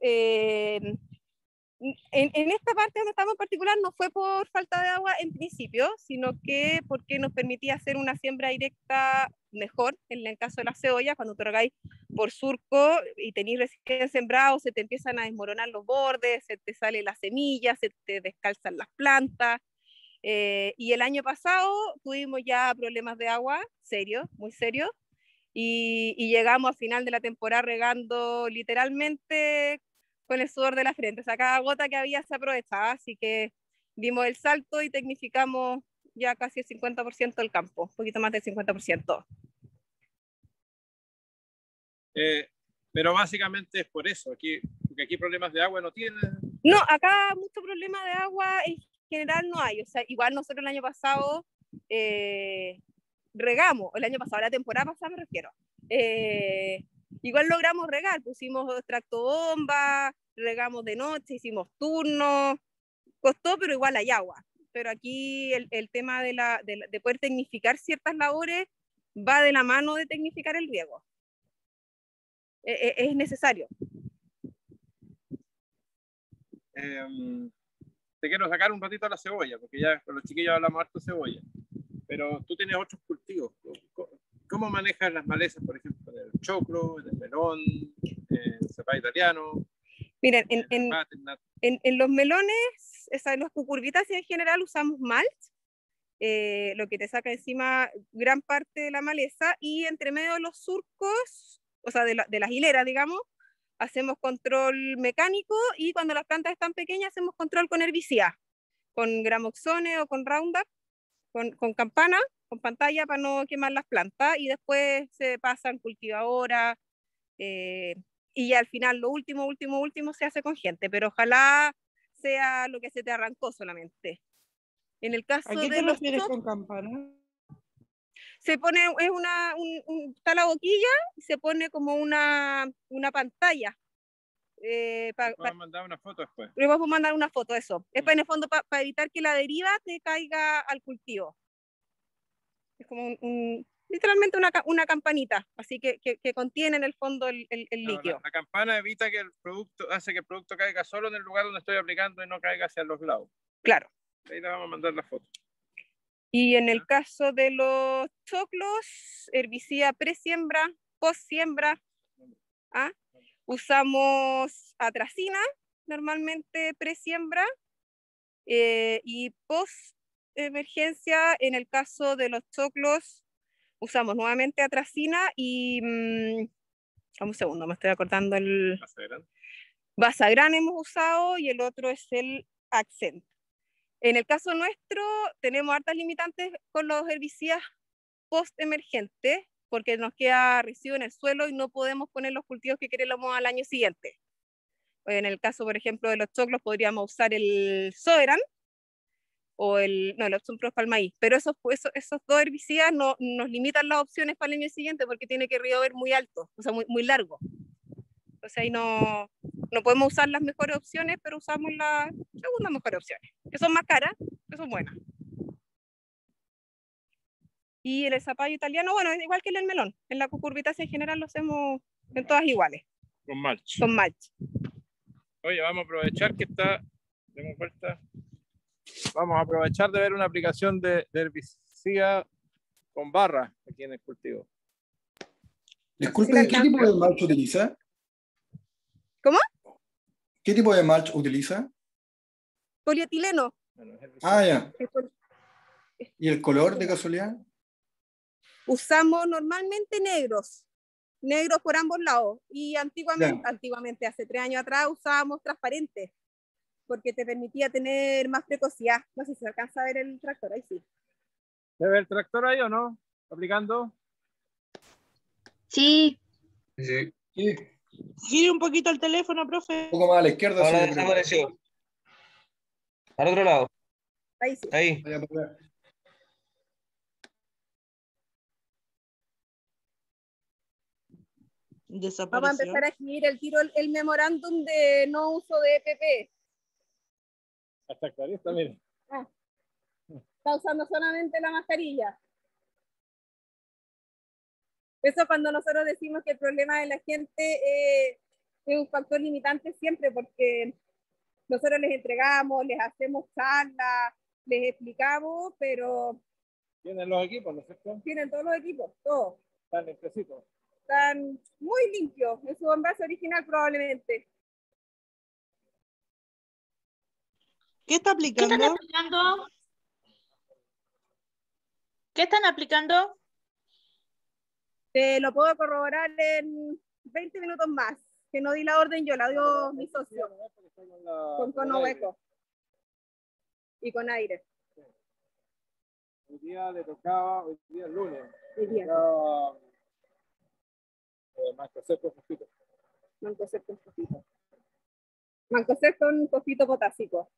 En, en, esta parte donde estamos en particular no fue por falta de agua en principio, sino que porque nos permitía hacer una siembra directa mejor en el caso de la cebolla, cuando tú regáis por surco y tenéis recién sembrado, se te empiezan a desmoronar los bordes, se te sale la semilla, se te descalzan las plantas, eh, y el año pasado tuvimos ya problemas de agua, serios, muy serios, y, y, llegamos al final de la temporada regando literalmente con el sudor de la frente. O sea, cada gota que había se aprovechaba, así que dimos el salto y tecnificamos ya casi el 50% del campo, un poquito más del 50%. Eh, pero básicamente es por eso, aquí, porque aquí problemas de agua no tienen. No, acá mucho problema de agua en general no hay. O sea, igual nosotros el año pasado eh, regamos, el año pasado, la temporada pasada me refiero. Eh, igual logramos regar, pusimos tractobomba, regamos de noche, hicimos turnos, costó, pero igual hay agua. Pero aquí el, el tema de, la, de, de, poder tecnificar ciertas labores va de la mano de tecnificar el riego. Es, es necesario. Eh, te quiero sacar un ratito a la cebolla, porque ya con los chiquillos hablamos harto cebolla. Pero tú tienes otros cultivos. ¿Cómo manejas las malezas, por ejemplo, del choclo, del melón, el zapallo italiano? Miren, en, en, en, en, los melones, o sea, en los cucurbitas en general usamos mulch, eh, lo que te saca encima gran parte de la maleza, y entre medio de los surcos, o sea, de, la, de las hileras, digamos, hacemos control mecánico y cuando las plantas están pequeñas hacemos control con herbicida, con gramoxone o con Roundup, con, con campana, con pantalla para no quemar las plantas y después se pasan cultivadoras eh, y al final lo último, último, último se hace con gente, pero ojalá sea lo que se te arrancó solamente. En el caso ¿A qué de te los refieres con campana? se pone, es una, un, un, está la boquilla y se pone como una, una pantalla. Eh, pa, pa, mandar una foto después. Le vamos a mandar una foto, eso. Es para, en el fondo para pa evitar que la deriva te caiga al cultivo. Es como un, un, literalmente una, una campanita, así que, que, que, contiene en el fondo el, el, el líquido. La, la, campana evita que el producto, hace que el producto caiga solo en el lugar donde estoy aplicando y no caiga hacia los lados. Claro. Ahí le vamos a mandar la foto. Y en el caso de los choclos, herbicida pre-siembra, post-siembra, ¿ah? usamos atracina, normalmente pre-siembra, eh, y post-emergencia, en el caso de los choclos, usamos nuevamente atracina y... Mmm, un segundo, me estoy acordando el... Basagran. Hemos usado y el otro es el Accent. En el caso nuestro, tenemos hartas limitantes con los herbicidas post-emergentes, porque nos queda residuo en el suelo y no podemos poner los cultivos que queremos al año siguiente. En el caso, por ejemplo, de los choclos, podríamos usar el Soeran o el, no, el Option Pro para el maíz, pero esos, esos, esos dos herbicidas no, nos limitan las opciones para el año siguiente porque tiene que ver muy alto, o sea, muy, muy largo. Entonces ahí no, no podemos usar las mejores opciones, pero usamos las segundas mejores opciones, que son más caras, que son buenas. Y el zapallo italiano, bueno, es igual que el melón. En la cucurbitácea en general lo hacemos en todas iguales. Con mulch. Con mulch. Oye, vamos a aprovechar que está, demos vuelta. Vamos a aprovechar de ver una aplicación de, de herbicida con barra aquí en el cultivo. Disculpe, ¿qué tipo de mulch utiliza? ¿Cómo? ¿Qué tipo de mulch utiliza? Polietileno. Ah, ya. ¿Y el color de casualidad? Usamos normalmente negros, negros por ambos lados. Y antiguamente, Ya. antiguamente, hace tres años atrás, usábamos transparentes, porque te permitía tener más precocidad. No sé si se alcanza a ver el tractor, ahí sí. ¿Se ve el tractor ahí o no? ¿Aplicando? Sí. Sí. Gire un poquito el teléfono, profe. Un poco más a la izquierda. Ahora sí, desapareció. Al otro lado. Ahí sí. Ahí. Vamos a empezar a escribir el tiro, el, el memorándum de no uso de EPP. Hasta clarista, mire. Ah. Está usando solamente la mascarilla. Eso cuando nosotros decimos que el problema de la gente eh, es un factor limitante siempre porque nosotros les entregamos, les hacemos charlas, les explicamos, pero Tienen los equipos, ¿no es cierto? tienen todos los equipos, todos. Están limpiecitos. Están muy limpios en su envase original probablemente. ¿Qué está ¿Qué están aplicando? aplicando? ¿Qué están aplicando? Te lo puedo corroborar en 20 minutos más. Que no di la orden, yo la dio mi socio. Con cono hueco. Y con aire. Hoy día le tocaba, hoy día es lunes. Hoy día. tocaba, eh, Microsoft Fosfito. Mancosep con fosfito. Mancosep con fosfito potásico.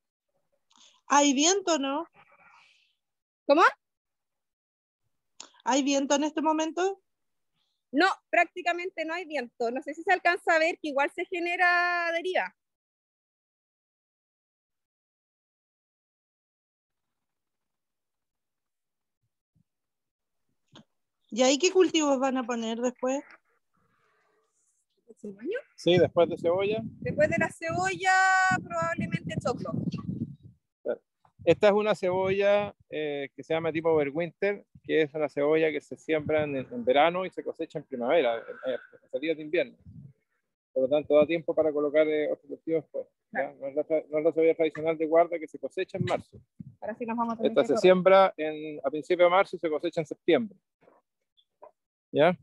¿Hay viento, no? ¿Cómo? ¿Hay viento en este momento? No, prácticamente no hay viento. No sé si se alcanza a ver que igual se genera deriva. ¿Y ahí qué cultivos van a poner después? ¿Próximo año? Sí, después de cebolla. Después de la cebolla, probablemente choclo. Esta es una cebolla eh, que se llama tipo overwinter, que es una cebolla que se siembra en, en verano y se cosecha en primavera, en, en salidas de invierno. Por lo tanto, da tiempo para colocar eh, otros cultivos después. No, es la, no es la cebolla tradicional de guarda que se cosecha en marzo. Ahora sí nos vamos a tener Esta se correr. siembra en, a principios de marzo y se cosecha en septiembre. ¿Ya?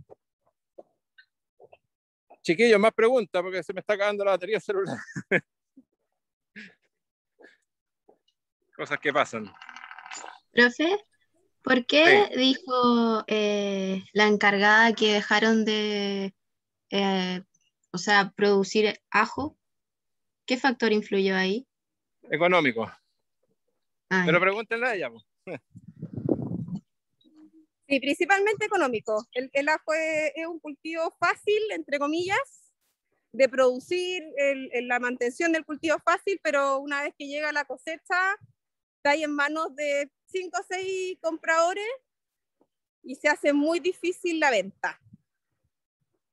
Chiquillos, más preguntas porque se me está acabando la batería celular. Cosas que pasan. Profe, ¿por qué dijo eh, la encargada que dejaron de, eh, o sea, producir ajo? ¿Qué factor influyó ahí? Económico. Ah, Pero pregúntenle a ella. Sí, principalmente económico. El, el ajo es, es un cultivo fácil, entre comillas, de producir, el- el- la mantención del cultivo es fácil, pero una vez que llega la cosecha, está ahí en manos de cinco o seis compradores y se hace muy difícil la venta.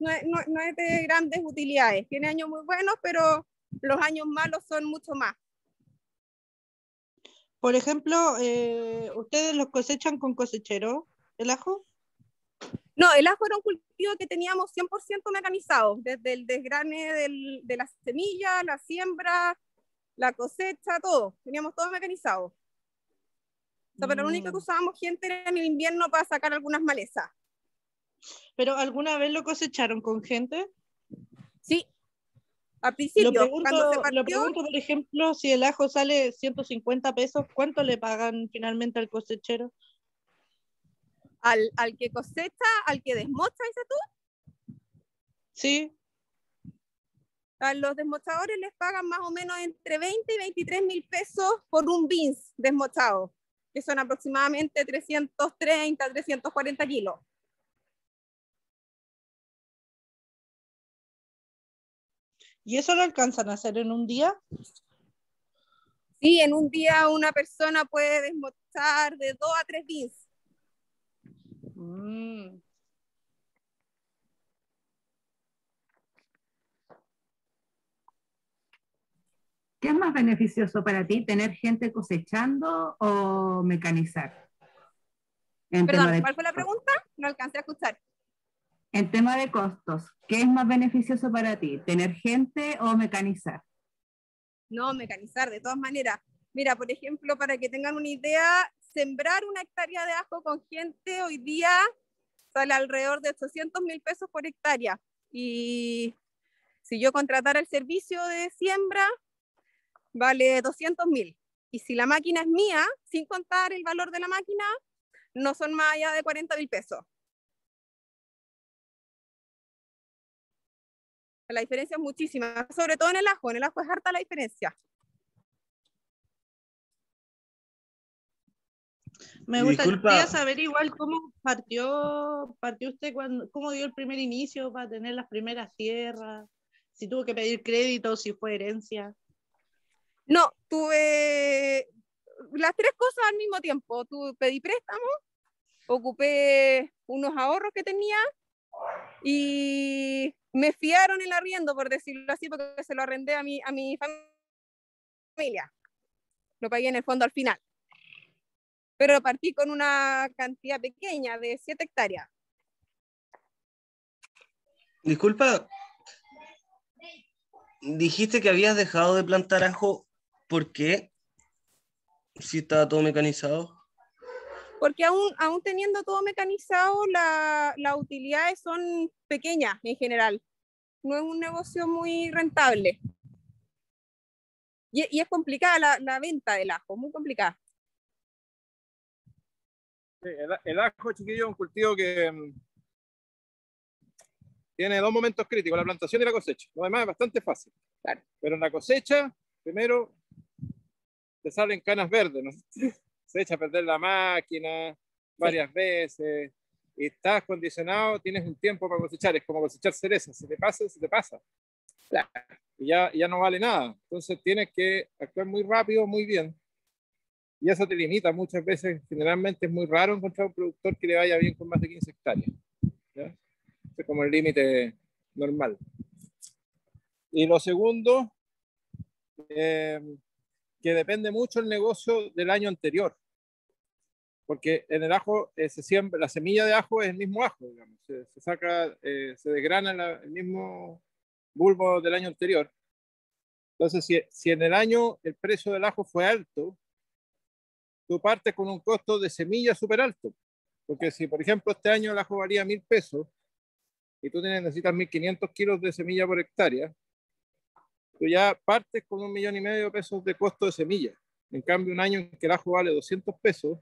No es, no, no es de grandes utilidades. Tiene años muy buenos, pero los años malos son mucho más. Por ejemplo, eh, ¿ustedes los cosechan con cosechero, el ajo? No, el ajo era un cultivo que teníamos 100% mecanizado, desde el desgrane del, de la semilla, la siembra, la cosecha, todo. Teníamos todo mecanizado. O sea, pero lo único que Mm. usábamos gente era en el invierno para sacar algunas malezas. ¿Pero alguna vez lo cosecharon con gente? Sí. Al principio, Lo pregunto, cuando se lo partió, pregunto, por ejemplo, si el ajo sale 150 pesos, ¿cuánto le pagan finalmente al cosechero? al, al que cosecha, al que desmocha, dices tú, Sí, a los desmochadores les pagan más o menos entre 20 y 23 mil pesos por un beans desmochado, que son aproximadamente 330, 340 kilos. ¿y eso lo alcanzan a hacer en un día? Sí, en un día una persona puede desmochar de 2 a 3 beans. Mm. ¿Qué es más beneficioso para ti, tener gente cosechando o mecanizar? En Perdón, de, ¿cuál fue la pregunta? No alcancé a escuchar. en tema de costos, ¿qué es más beneficioso para ti, tener gente o mecanizar? No, mecanizar, de todas maneras. Mira, por ejemplo, para que tengan una idea, sembrar una hectárea de ajo con gente hoy día sale alrededor de 800 mil pesos por hectárea. Y si yo contratara el servicio de siembra, vale 200 mil. Y si la máquina es mía, sin contar el valor de la máquina, no son más allá de 40 mil pesos. La diferencia es muchísima, sobre todo en el ajo. En el ajo es harta la diferencia. Me gustaría disculpa- saber igual cómo partió, partió usted cuando, cómo dio el primer inicio para tener las primeras tierras, si tuvo que pedir crédito, si fue herencia. No, tuve las tres cosas al mismo tiempo. Tuve, pedí préstamo, ocupé unos ahorros que tenía y me fiaron el arriendo, por decirlo así, porque se lo arrendé a mi, a mi familia. Lo pagué en el fondo al final. Pero partí con una cantidad pequeña de 7 hectáreas. Disculpa, dijiste que habías dejado de plantar ajo, ¿por qué? Si estaba todo mecanizado. porque aún, aún teniendo todo mecanizado, la- las utilidades son pequeñas en general. No es un negocio muy rentable. Y, y es complicada la, la venta del ajo, muy complicada. Sí, el, el ajo, chiquillo, es un cultivo que mm, tiene dos momentos críticos, la plantación y la cosecha. Lo demás es bastante fácil. Pero en la cosecha, primero, te salen canas verdes, ¿no? se echa a perder la máquina varias veces y estás condicionado, tienes un tiempo para cosechar, es como cosechar cereza, si te pasa, se te pasa. Y ya, ya no vale nada. Entonces tienes que actuar muy rápido, muy bien. Y eso te limita muchas veces. Generalmente es muy raro encontrar un productor que le vaya bien con más de 15 hectáreas. ¿ya? Es como el límite normal. Y lo segundo, eh, que depende mucho el negocio del año anterior. Porque en el ajo eh, se siembra, la semilla de ajo es el mismo ajo. Se, saca, eh, se desgrana el mismo bulbo del año anterior. Entonces, si, si en el año el precio del ajo fue alto, tú partes con un costo de semilla súper alto. Porque si, por ejemplo, este año el ajo valía mil pesos y tú necesitas 1.500 kilos de semilla por hectárea, tú ya partes con un millón y medio de pesos de costo de semilla. En cambio, un año en que el ajo vale 200 pesos,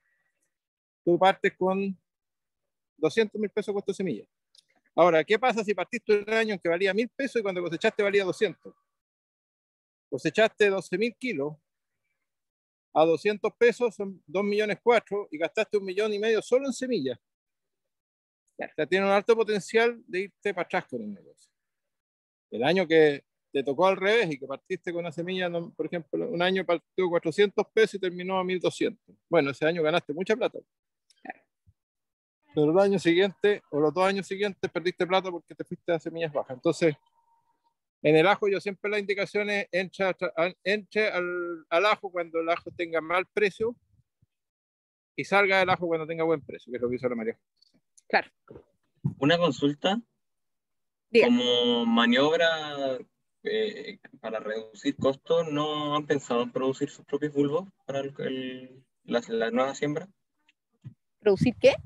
tú partes con 200 mil pesos de costo de semilla. Ahora, ¿qué pasa si partiste un año en que valía mil pesos y cuando cosechaste valía 200? Cosechaste 12 mil kilos a 200 pesos son 2 millones 4 y gastaste un millón y medio solo en semillas. O sea, tiene un alto potencial de irte para atrás con el negocio. El año que te tocó al revés y que partiste con una semilla, no- por ejemplo, un año partió 400 pesos y terminó a 1200. Bueno, ese año ganaste mucha plata. pero el año siguiente o los dos años siguientes perdiste plata porque te fuiste a semillas bajas. Entonces, en el ajo yo siempre la indicación es entre, entre al, al, ajo cuando el ajo tenga mal precio y salga del ajo cuando tenga buen precio, que es lo que hizo la María. Claro. Una consulta. Como maniobra eh, para reducir costos, ¿no han pensado en producir sus propios bulbos para el, el, la, la nueva siembra? ¿Producir qué?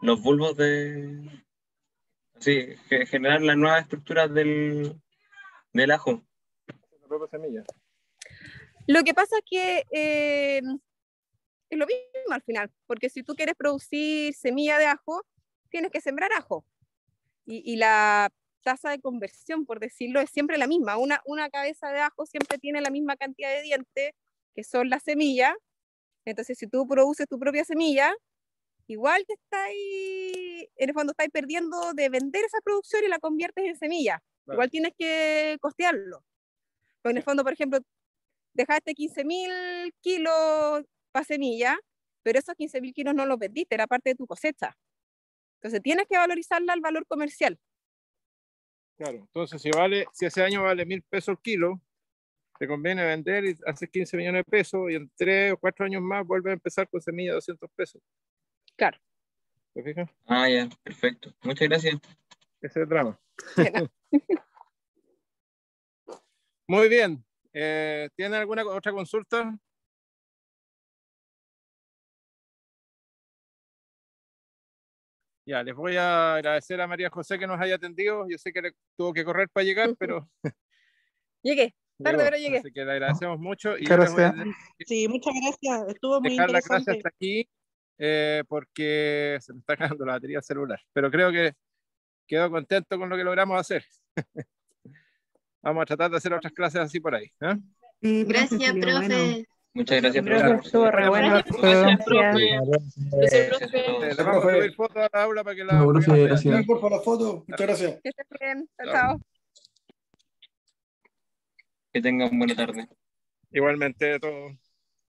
Los bulbos de... Sí, generar las nuevas estructuras del, del ajo. La propia semilla. Lo que pasa es que eh, es lo mismo al final, porque si tú quieres producir semilla de ajo, tienes que sembrar ajo. Y, y la tasa de conversión, por decirlo, es siempre la misma. Una, una cabeza de ajo siempre tiene la misma cantidad de dientes, que son las semillas. Entonces, si tú produces tu propia semilla, igual te estáis, en el fondo estáis perdiendo de vender esa producción y la conviertes en semilla. Claro. Igual tienes que costearlo. Pues en el fondo, por ejemplo, dejaste 15.000 kilos para semilla, pero esos 15.000 kilos no los vendiste, era parte de tu cosecha. Entonces tienes que valorizarla al valor comercial. Claro, entonces si vale, si ese año vale mil pesos el kilo, te conviene vender y hacer 15 millones de pesos y en tres o cuatro años más vuelve a empezar con semilla de 200 pesos. Claro. ¿Te fijas? Ah, ya, perfecto. Muchas gracias. Ese es el drama. Muy bien. Eh, ¿Tienen alguna otra consulta? Ya, les voy a agradecer a María José que nos haya atendido. Yo sé que le tuvo que correr para llegar, pero... llegué, tarde, pero llegué. Así que le agradecemos mucho. Y gracias. Sí, muchas gracias. Estuvo muy dejar interesante. la clase hasta aquí eh, porque se me está acabando la batería celular. Pero creo que quedo contento con lo que logramos hacer. Vamos a tratar de hacer otras clases así por ahí. ¿eh? Sí, gracias, profe. Bueno. Muchas gracias, profe. Estuvo re bueno. Gracias, profe. Vamos a la aula para que la. Gracias. por la foto. Muchas gracias. Que estés bien. Chao, chao. Que tengan buena tarde. Igualmente, todo.